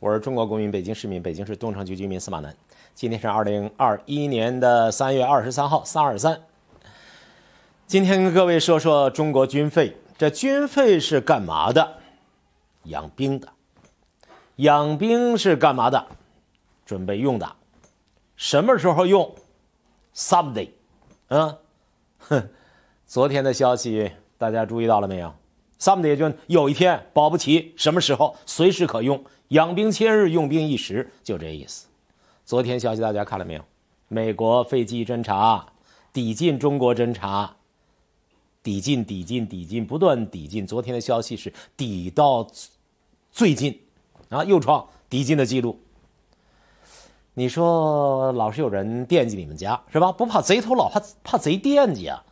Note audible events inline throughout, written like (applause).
我是中国公民，北京市民，北京市东城区居民司马南。今天是二零二一年的三月二十三号，三二三。今天跟各位说说中国军费。这军费是干嘛的？养兵的。养兵是干嘛的？准备用的。什么时候用？Someday。嗯，哼。(laughs) 昨天的消息大家注意到了没有？Someday 就有一天，保不齐什么时候，随时可用。养兵千日，用兵一时，就这意思。昨天消息大家看了没有？美国飞机侦察抵近中国侦察，抵近抵近抵近，不断抵近。昨天的消息是抵到最近，啊，又创抵近的记录。你说老是有人惦记你们家是吧？不怕贼偷，老怕怕贼惦记啊。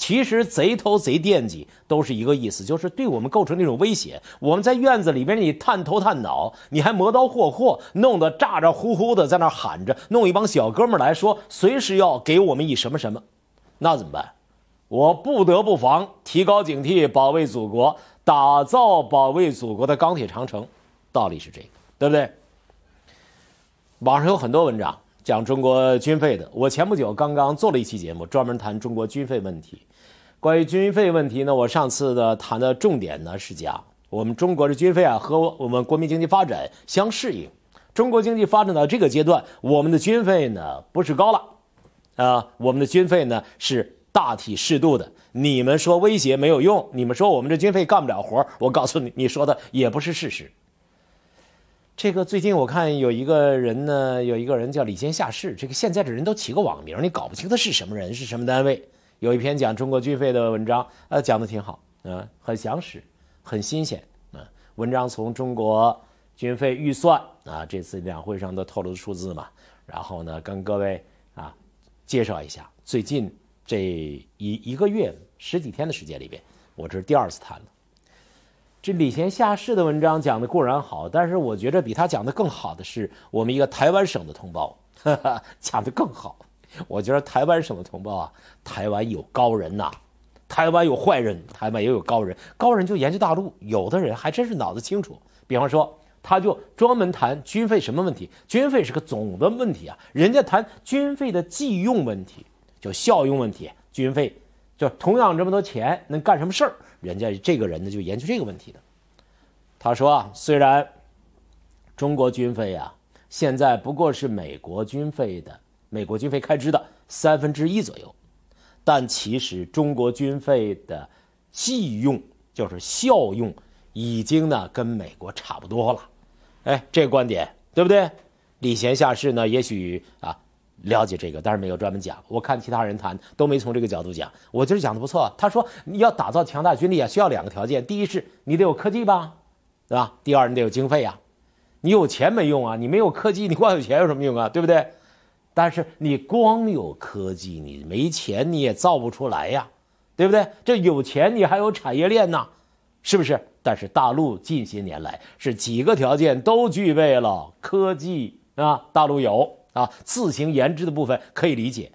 其实贼偷贼惦记都是一个意思，就是对我们构成那种威胁。我们在院子里边，你探头探脑，你还磨刀霍霍，弄得咋咋呼呼的，在那喊着，弄一帮小哥们来说，随时要给我们以什么什么，那怎么办？我不得不防，提高警惕，保卫祖国，打造保卫祖国的钢铁长城。道理是这个，对不对？网上有很多文章。讲中国军费的，我前不久刚刚做了一期节目，专门谈中国军费问题。关于军费问题呢，我上次的谈的重点呢是讲我们中国的军费啊和我们国民经济发展相适应。中国经济发展到这个阶段，我们的军费呢不是高了，啊，我们的军费呢是大体适度的。你们说威胁没有用，你们说我们这军费干不了活，我告诉你，你说的也不是事实。这个最近我看有一个人呢，有一个人叫李先下士。这个现在的人都起个网名，你搞不清他是什么人，是什么单位。有一篇讲中国军费的文章，呃，讲的挺好，啊，很详实，很新鲜，啊，文章从中国军费预算啊，这次两会上都透露的数字嘛，然后呢，跟各位啊介绍一下最近这一一个月十几天的时间里边，我这是第二次谈了。这礼贤下士的文章讲的固然好，但是我觉得比他讲的更好的是我们一个台湾省的同胞，讲的更好。我觉得台湾省的同胞啊，台湾有高人呐，台湾有坏人，台湾也有高人。高人就研究大陆，有的人还真是脑子清楚。比方说，他就专门谈军费什么问题？军费是个总的问题啊，人家谈军费的计用问题，就效用问题。军费就同样这么多钱能干什么事儿？人家这个人呢，就研究这个问题的。他说啊，虽然中国军费啊，现在不过是美国军费的美国军费开支的三分之一左右，但其实中国军费的计用就是效用，已经呢跟美国差不多了。哎，这个观点对不对？礼贤下士呢，也许啊。了解这个，但是没有专门讲。我看其他人谈都没从这个角度讲，我觉得讲的不错。他说你要打造强大军力啊，需要两个条件：第一是你得有科技吧，对吧？第二你得有经费呀。你有钱没用啊，你没有科技，你光有钱有什么用啊？对不对？但是你光有科技，你没钱你也造不出来呀，对不对？这有钱你还有产业链呢，是不是？但是大陆近些年来是几个条件都具备了，科技啊，大陆有。啊，自行研制的部分可以理解，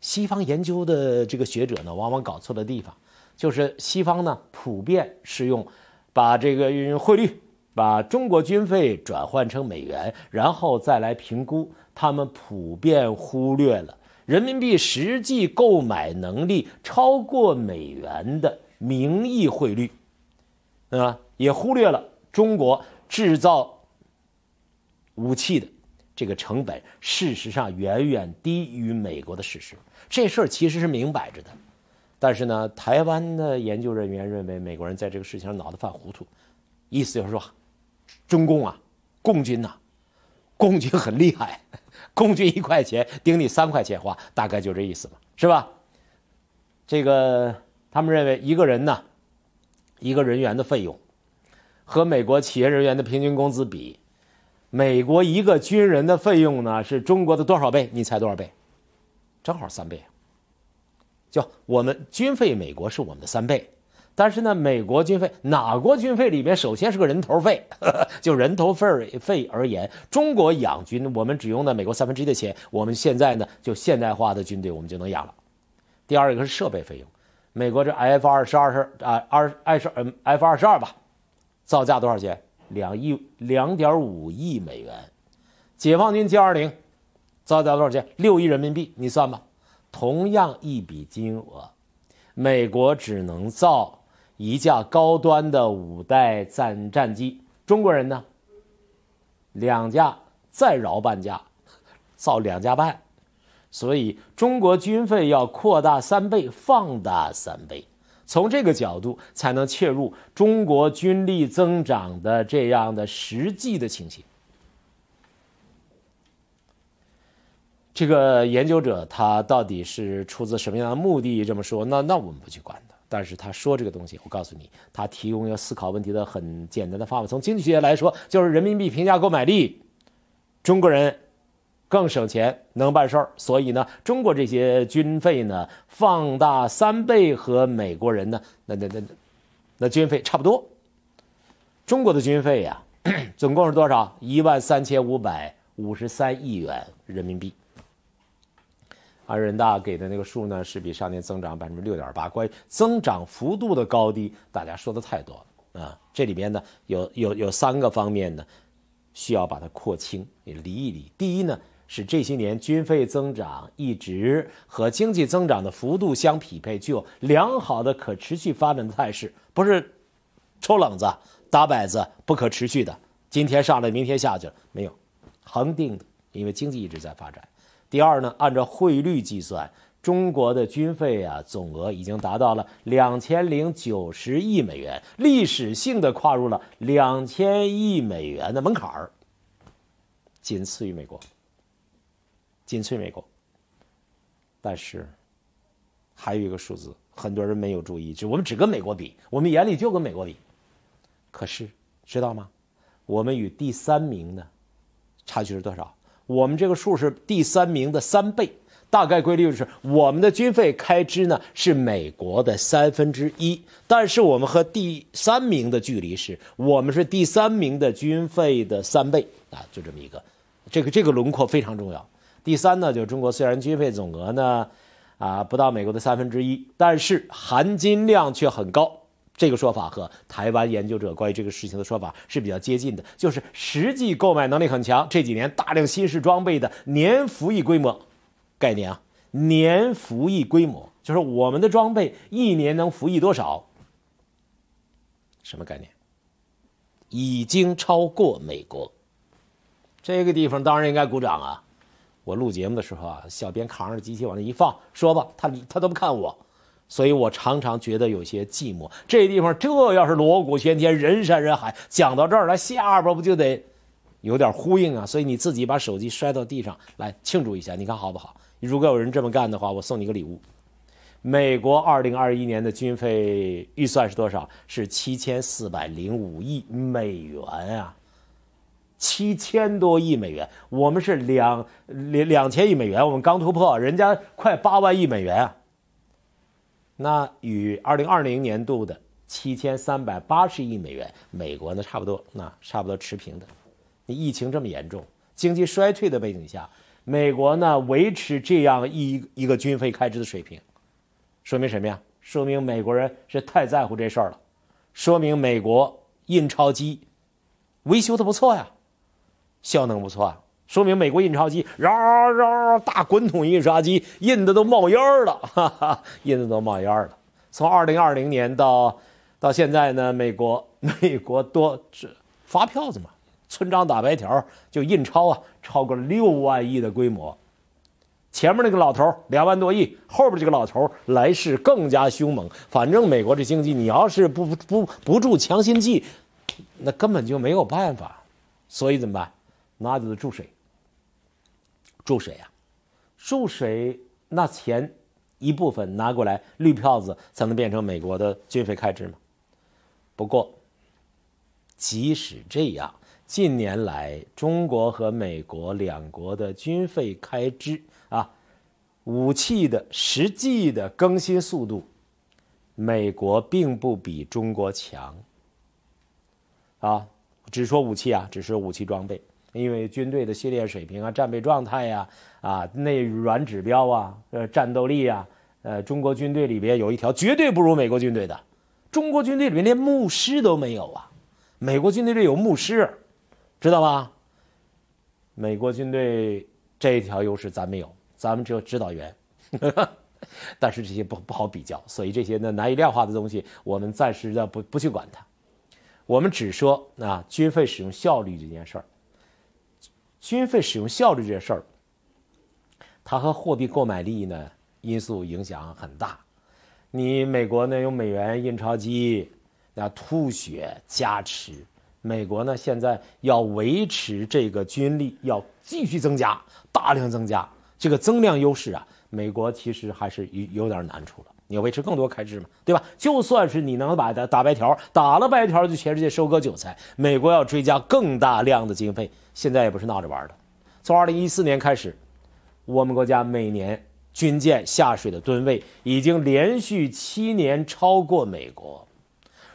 西方研究的这个学者呢，往往搞错的地方，就是西方呢普遍是用把这个运用汇率，把中国军费转换成美元，然后再来评估，他们普遍忽略了人民币实际购买能力超过美元的名义汇率，啊，也忽略了中国制造武器的。这个成本事实上远远低于美国的事实，这事儿其实是明摆着的，但是呢，台湾的研究人员认为美国人在这个事情上脑子犯糊涂，意思就是说，中共啊，共军呐，共军很厉害，共军一块钱顶你三块钱花，大概就这意思嘛，是吧？这个他们认为一个人呢，一个人员的费用，和美国企业人员的平均工资比。美国一个军人的费用呢，是中国的多少倍？你猜多少倍？正好三倍。就我们军费，美国是我们的三倍。但是呢，美国军费哪国军费里面首先是个人头费，(laughs) 就人头费费而言，中国养军，我们只用的美国三分之一的钱，我们现在呢就现代化的军队，我们就能养了。第二个是设备费用，美国这 F 二十二是啊二二十嗯 F 二十二吧，造价多少钱？两亿两点五亿美元。解放军歼二零造价多少钱？六亿人民币，你算吧。同样一笔金额，美国只能造一架高端的五代战战机，中国人呢，两架再饶半架，造两架半。所以，中国军费要扩大三倍，放大三倍。从这个角度，才能切入中国军力增长的这样的实际的情形。这个研究者他到底是出自什么样的目的这么说？那那我们不去管他。但是他说这个东西，我告诉你，他提供一个思考问题的很简单的方法。从经济学来说，就是人民币平价购买力，中国人。更省钱，能办事儿，所以呢，中国这些军费呢放大三倍，和美国人呢那那那那军费差不多。中国的军费呀，(clears throat) 总共是多少？一万三千五百五十三亿元人民币。而人大给的那个数呢，是比上年增长百分之六点八。关于增长幅度的高低，大家说的太多了啊。这里边呢，有有有三个方面呢，需要把它廓清，理一理。第一呢。是这些年军费增长一直和经济增长的幅度相匹配，具有良好的可持续发展的态势，不是抽冷子、打摆子，不可持续的。今天上来，明天下去了，没有恒定的，因为经济一直在发展。第二呢，按照汇率计算，中国的军费啊总额已经达到了两千零九十亿美元，历史性的跨入了两千亿美元的门槛儿，仅次于美国。仅次于美国，但是还有一个数字，很多人没有注意，就我们只跟美国比，我们眼里就跟美国比。可是知道吗？我们与第三名的差距是多少？我们这个数是第三名的三倍。大概规律就是，我们的军费开支呢是美国的三分之一，但是我们和第三名的距离是，我们是第三名的军费的三倍啊，就这么一个，这个这个轮廓非常重要。第三呢，就是中国虽然军费总额呢，啊不到美国的三分之一，但是含金量却很高。这个说法和台湾研究者关于这个事情的说法是比较接近的，就是实际购买能力很强。这几年大量新式装备的年服役规模概念啊，年服役规模就是我们的装备一年能服役多少？什么概念？已经超过美国。这个地方当然应该鼓掌啊。我录节目的时候啊，小编扛着机器往那一放，说吧，他他都不看我，所以我常常觉得有些寂寞。这地方这要是锣鼓喧天，人山人海，讲到这儿来，下边不就得有点呼应啊？所以你自己把手机摔到地上来庆祝一下，你看好不好？如果有人这么干的话，我送你个礼物。美国二零二一年的军费预算是多少？是七千四百零五亿美元啊。七千多亿美元，我们是两两两千亿美元，我们刚突破，人家快八万亿美元啊。那与二零二零年度的七千三百八十亿美元，美国呢差不多，那差不多持平的。你疫情这么严重，经济衰退的背景下，美国呢维持这样一一个军费开支的水平，说明什么呀？说明美国人是太在乎这事儿了，说明美国印钞机维修的不错呀。效能不错啊，说明美国印钞机，嗷嗷大滚筒印刷机印的都冒烟了，哈哈，印的都冒烟 (laughs) 了。从二零二零年到到现在呢，美国 (laughs) 美国多这发票子嘛，村长打白条就印钞啊，超过六万亿的规模。前面那个老头两万多亿，后边这个老头来势更加凶猛。反正美国这经济，你要是不不不注强心剂，那根本就没有办法。所以怎么办？那就是注水，注水啊，注水那钱一部分拿过来绿票子才能变成美国的军费开支嘛。不过，即使这样，近年来中国和美国两国的军费开支啊，武器的实际的更新速度，美国并不比中国强。啊，只说武器啊，只是武器装备。因为军队的训练水平啊、战备状态呀、啊内软指标啊、呃战斗力啊，呃中国军队里边有一条绝对不如美国军队的，中国军队里面连牧师都没有啊，美国军队里有牧师，知道吧？美国军队这一条优势咱没有，咱们只有指导员。(laughs) 但是这些不不好比较，所以这些呢难以量化的东西，我们暂时的不不去管它。我们只说啊，军费使用效率这件事儿。军费使用效率这事儿，它和货币购买力呢因素影响很大。你美国呢用美元印钞机，那吐血加持。美国呢现在要维持这个军力，要继续增加，大量增加这个增量优势啊。美国其实还是有有点难处了，你要维持更多开支嘛，对吧？就算是你能把它打白条，打了白条就全世界收割韭菜，美国要追加更大量的经费，现在也不是闹着玩的。从二零一四年开始，我们国家每年军舰下水的吨位已经连续七年超过美国。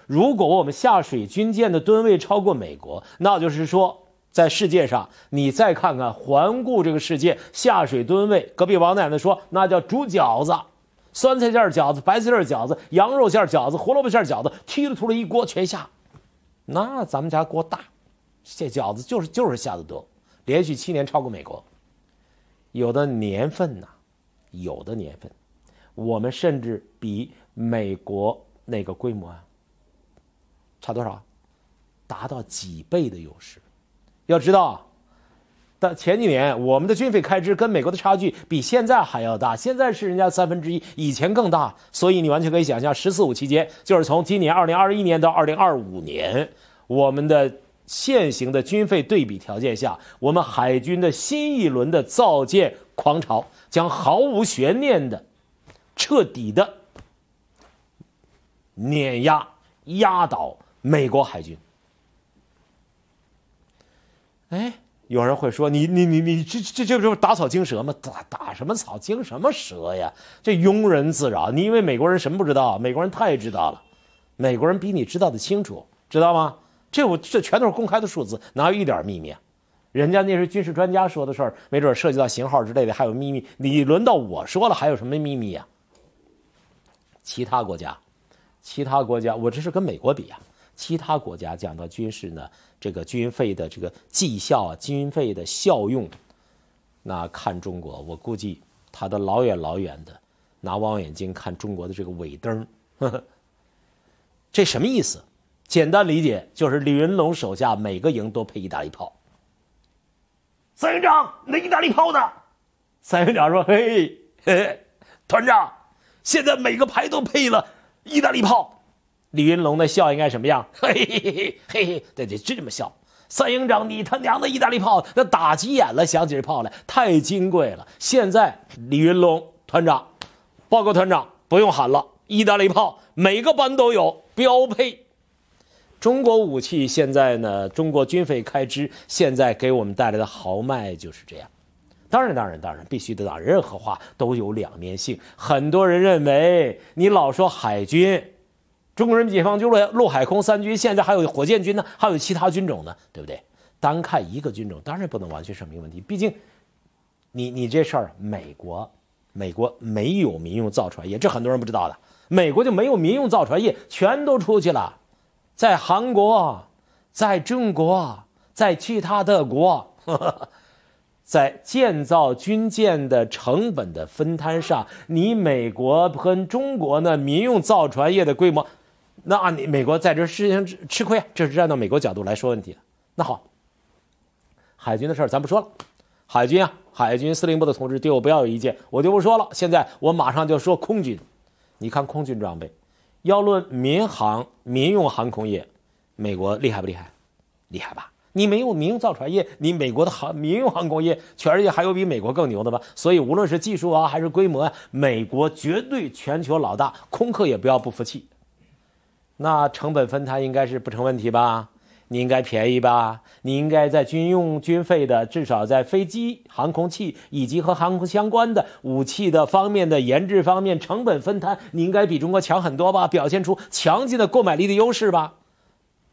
如果我们下水军舰的吨位超过美国，那就是说。在世界上，你再看看，环顾这个世界，下水吨位，隔壁王奶奶说那叫煮饺子，酸菜馅饺子、白菜馅饺子、羊肉馅饺子、胡萝卜馅饺子，踢了出了一锅全下。那咱们家锅大，这饺子就是就是下的多，连续七年超过美国。有的年份呢，有的年份，我们甚至比美国那个规模啊，差多少？达到几倍的优势。要知道，但前几年我们的军费开支跟美国的差距比现在还要大，现在是人家三分之一，以前更大。所以你完全可以想象，“十四五”期间，就是从今年二零二一年到二零二五年，我们的现行的军费对比条件下，我们海军的新一轮的造舰狂潮将毫无悬念的、彻底的碾压、压倒美国海军。哎，有人会说你你你你这这这不是打草惊蛇吗？打打什么草惊什么蛇呀？这庸人自扰。你以为美国人什么不知道？美国人太知道了，美国人比你知道的清楚，知道吗？这我这全都是公开的数字，哪有一点秘密啊？人家那是军事专家说的事儿，没准涉及到型号之类的，还有秘密。你轮到我说了，还有什么秘密呀？其他国家，其他国家，我这是跟美国比呀。其他国家讲到军事呢？这个军费的这个绩效啊，军费的效用，那看中国，我估计他都老远老远的拿望远镜看中国的这个尾灯，(laughs) 这什么意思？简单理解就是李云龙手下每个营都配意大利炮。(laughs) 三营长，那意大利炮呢？三营长说：“嘿，嘿，团长，现在每个排都配了意大利炮。”李云龙的笑应该什么样？嘿嘿嘿嘿嘿嘿，对对，就这么笑。三营长，你他娘的意大利炮，那打急眼了，想起这炮来，太金贵了。现在李云龙团长，报告团长，不用喊了，意大利炮每个班都有标配。中国武器现在呢，中国军费开支现在给我们带来的豪迈就是这样。当然，当然，当然，必须得打任何话都有两面性。很多人认为你老说海军。中国人民解放军陆陆海空三军，现在还有火箭军呢，还有其他军种呢，对不对？单看一个军种，当然不能完全说明问题。毕竟，你你这事儿，美国，美国没有民用造船业，这很多人不知道的。美国就没有民用造船业，全都出去了，在韩国，在中国，在其他的国。(laughs) 在建造军舰的成本的分摊上，你美国跟中国呢民用造船业的规模。那你美国在这事情吃亏，这是站到美国角度来说问题的。那好，海军的事儿咱不说了。海军啊，海军司令部的同志对我不要有意见，我就不说了。现在我马上就说空军。你看空军装备，要论民航、民用航空业，美国厉害不厉害？厉害吧？你没有民用造船业，你美国的航民用航空业，全世界还有比美国更牛的吗？所以无论是技术啊，还是规模啊，美国绝对全球老大。空客也不要不服气。那成本分摊应该是不成问题吧？你应该便宜吧？你应该在军用军费的，至少在飞机、航空器以及和航空相关的武器的方面的研制方面，成本分摊你应该比中国强很多吧？表现出强劲的购买力的优势吧？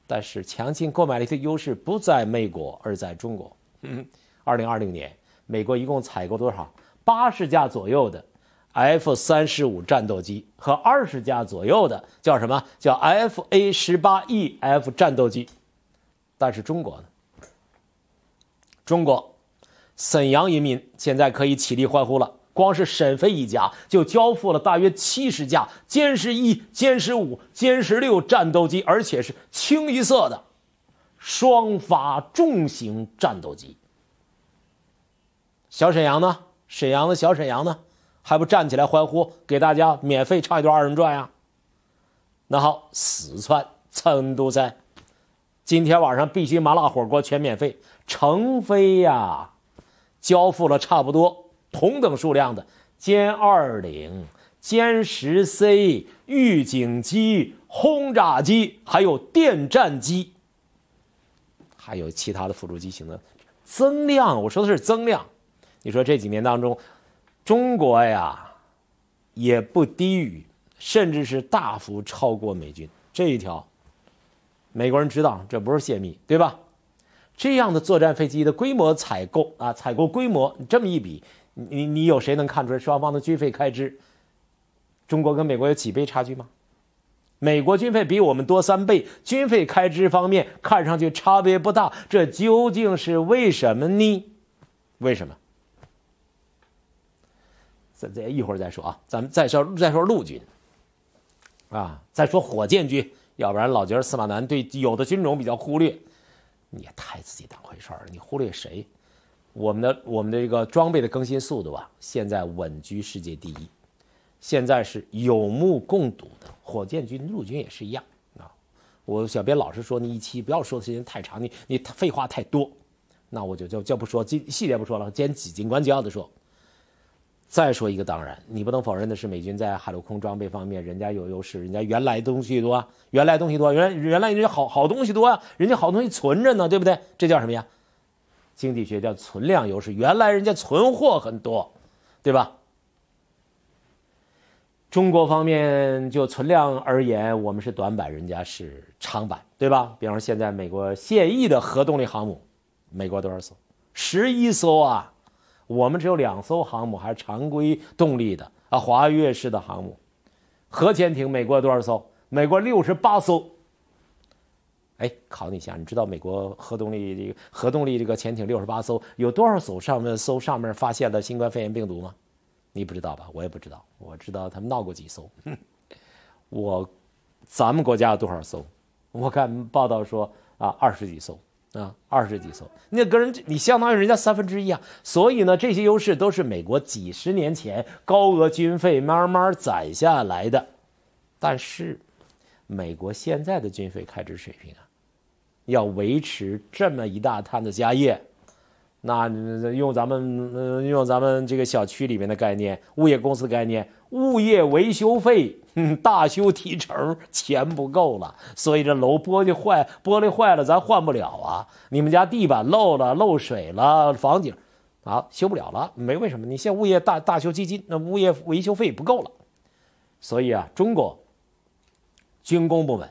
但是强劲购买力的优势不在美国，而在中国。嗯，二零二零年，美国一共采购多少？八十架左右的。F 三十五战斗机和二十架左右的叫什么？叫 F A 十八 E F 战斗机，但是中国呢？中国沈阳人民现在可以起立欢呼了。光是沈飞一家就交付了大约七十架歼十一、歼十五、歼十六战斗机，而且是清一色的双发重型战斗机。小沈阳呢？沈阳的小沈阳呢？还不站起来欢呼，给大家免费唱一段二人转呀？那好，四川成都噻，今天晚上必须麻辣火锅全免费。成飞呀，交付了差不多。同等数量的歼二零、歼十 C 预警机、轰炸机，还有电战机，还有其他的辅助机型的增量。我说的是增量。你说这几年当中，中国呀，也不低于，甚至是大幅超过美军这一条。美国人知道这不是泄密，对吧？这样的作战飞机的规模采购啊，采购规模这么一比。你你有谁能看出来双方的军费开支？中国跟美国有几倍差距吗？美国军费比我们多三倍，军费开支方面看上去差别不大，这究竟是为什么呢？为什么？咱咱一会儿再说啊，咱们再说再说陆军，啊，再说火箭军，要不然老觉得司马南对有的军种比较忽略，你也太自己当回事儿了，你忽略谁？我们的我们的这个装备的更新速度啊，现在稳居世界第一，现在是有目共睹的。火箭军、陆军也是一样啊。我小编老是说你一期不要说的时间太长，你你废话太多，那我就就就不说细细节不说了，先几关简要的说。再说一个，当然你不能否认的是，美军在海陆空装备方面人家有优势，人家原来东西多，原来东西多，原原来人家好好东西多呀，人家好东西存着呢，对不对？这叫什么呀？经济学叫存量优势，原来人家存货很多，对吧？中国方面就存量而言，我们是短板，人家是长板，对吧？比方说现在美国现役的核动力航母，美国多少艘？十一艘啊，我们只有两艘航母，还是常规动力的啊，滑跃式的航母。核潜艇，美国多少艘？美国六十八艘。哎，考你一下，你知道美国核动力这个核动力这个潜艇六十八艘，有多少艘上面艘上面发现了新冠肺炎病毒吗？你不知道吧？我也不知道。我知道他们闹过几艘。(laughs) 我，咱们国家有多少艘？我看报道说啊，二十几艘啊，二十几艘。那个人你相当于人家三分之一啊。所以呢，这些优势都是美国几十年前高额军费慢慢攒下来的。但是，美国现在的军费开支水平啊。要维持这么一大摊子家业，那用咱们用咱们这个小区里面的概念，物业公司概念，物业维修费，大修提成钱不够了，所以这楼玻璃坏，玻璃坏了咱换不了啊。你们家地板漏了，漏水了，房顶啊修不了了，没为什么？你现物业大大修基金，那物业维修费不够了，所以啊，中国军工部门。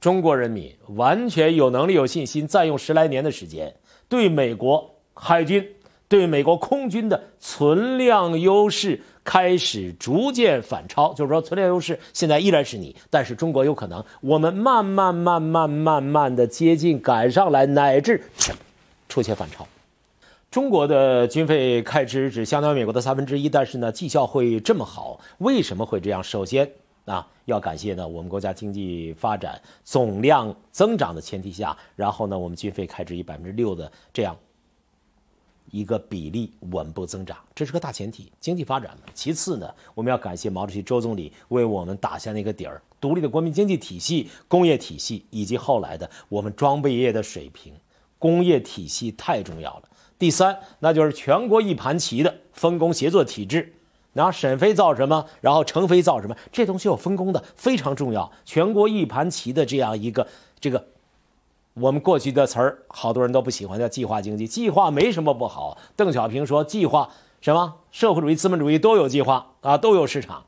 中国人民完全有能力、有信心，再用十来年的时间，对美国海军、对美国空军的存量优势开始逐渐反超。就是说，存量优势现在依然是你，但是中国有可能，我们慢慢、慢慢、慢慢的接近、赶上来，乃至出现反超。中国的军费开支只相当于美国的三分之一，但是呢，绩效会这么好，为什么会这样？首先。啊，要感谢呢，我们国家经济发展总量增长的前提下，然后呢，我们军费开支以百分之六的这样一个比例稳步增长，这是个大前提，经济发展嘛。其次呢，我们要感谢毛主席、周总理为我们打下那个底儿，独立的国民经济体系、工业体系，以及后来的我们装备业的水平，工业体系太重要了。第三，那就是全国一盘棋的分工协作体制。然后沈飞造什么，然后成飞造什么，这东西有分工的，非常重要。全国一盘棋的这样一个这个，我们过去的词儿，好多人都不喜欢，叫计划经济。计划没什么不好。邓小平说，计划什么？社会主义、资本主义都有计划啊，都有市场。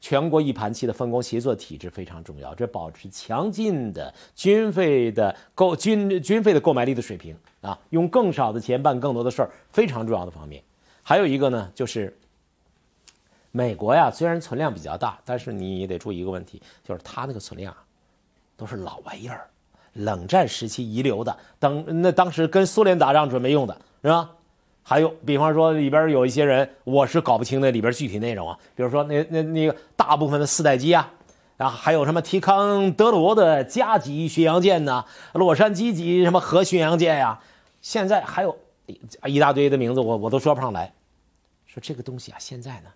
全国一盘棋的分工协作体制非常重要，这保持强劲的军费的购军军费的购买力的水平啊，用更少的钱办更多的事儿，非常重要的方面。还有一个呢，就是。美国呀，虽然存量比较大，但是你也得注意一个问题，就是它那个存量，都是老玩意儿，冷战时期遗留的，当那当时跟苏联打仗准备用的是吧？还有，比方说里边有一些人，我是搞不清那里边具体内容啊。比如说那那那个大部分的四代机啊，啊，还有什么提康德罗的加级巡洋舰呐，洛杉矶级什么核巡洋舰呀，现在还有一大堆的名字，我我都说不上来。说这个东西啊，现在呢，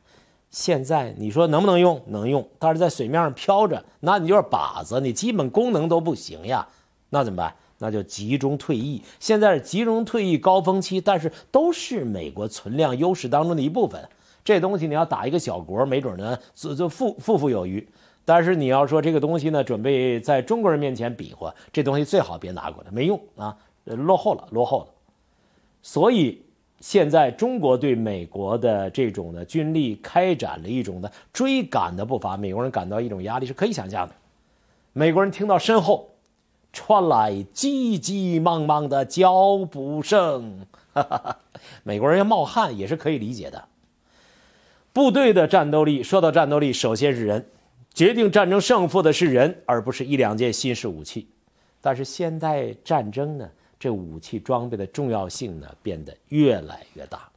现在你说能不能用？能用，但是在水面上飘着，那你就是靶子，你基本功能都不行呀，那怎么办？那就集中退役。现在是集中退役高峰期，但是都是美国存量优势当中的一部分。这东西你要打一个小国，没准呢就就富富富有余。但是你要说这个东西呢，准备在中国人面前比划，这东西最好别拿过来，没用啊，落后了，落后了。所以。现在中国对美国的这种的军力开展了一种的追赶的步伐，美国人感到一种压力是可以想象的。美国人听到身后传来急急忙忙的脚步声，哈哈哈，美国人要冒汗也是可以理解的。部队的战斗力，说到战斗力，首先是人，决定战争胜负的是人，而不是一两件新式武器。但是现代战争呢？这武器装备的重要性呢，变得越来越大。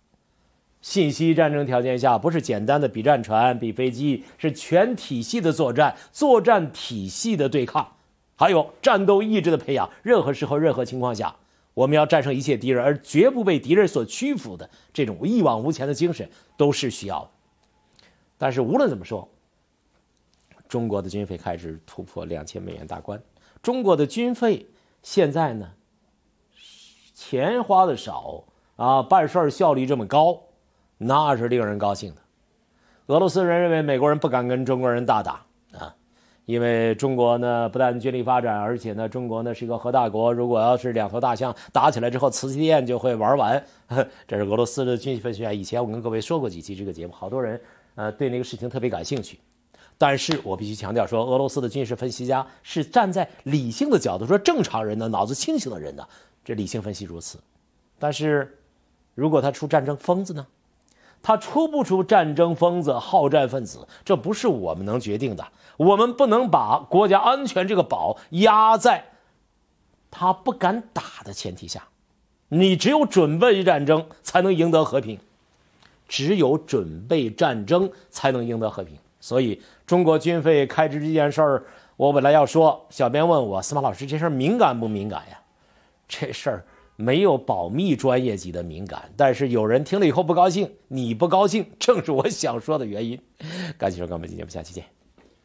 信息战争条件下，不是简单的比战船、比飞机，是全体系的作战、作战体系的对抗，还有战斗意志的培养。任何时候、任何情况下，我们要战胜一切敌人，而绝不被敌人所屈服的这种一往无前的精神，都是需要的。但是无论怎么说，中国的军费开始突破两千美元大关。中国的军费现在呢？钱花的少啊，办事效率这么高，那是令人高兴的。俄罗斯人认为美国人不敢跟中国人大打，因为中国呢不但军力发展，而且呢中国呢是一个核大国。如果要是两头大象打起来之后，磁气链就会玩完。(laughs) 这是俄罗斯的军事分析员。以前我跟各位说过几期这个节目，好多人呃对那个事情特别感兴趣。但是我必须强调说，俄罗斯的军事分析家是站在理性的角度说，正常人呢，脑子清醒的人呢。这理性分析如此，但是，如果他出战争疯子呢？他出不出战争疯子、好战分子，这不是我们能决定的。我们不能把国家安全这个宝压在他不敢打的前提下。你只有准备战争，才能赢得和平；只有准备战争，才能赢得和平。所以，中国军费开支这件事儿，我本来要说，小编问我司马老师，这事儿敏感不敏感呀？这事儿没有保密专业级的敏感，但是有人听了以后不高兴，你不高兴，正是我想说的原因。感谢收看，我们今天不下期见。